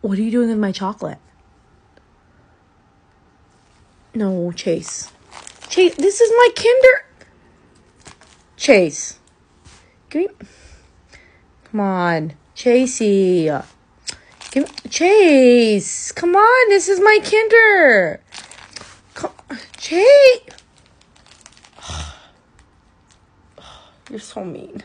What are you doing with my chocolate? No, Chase. Chase, this is my Kinder. Chase. Give me. Come on. Chasey. Give me. Chase. Come on. This is my Kinder. Come. Chase. You're so mean.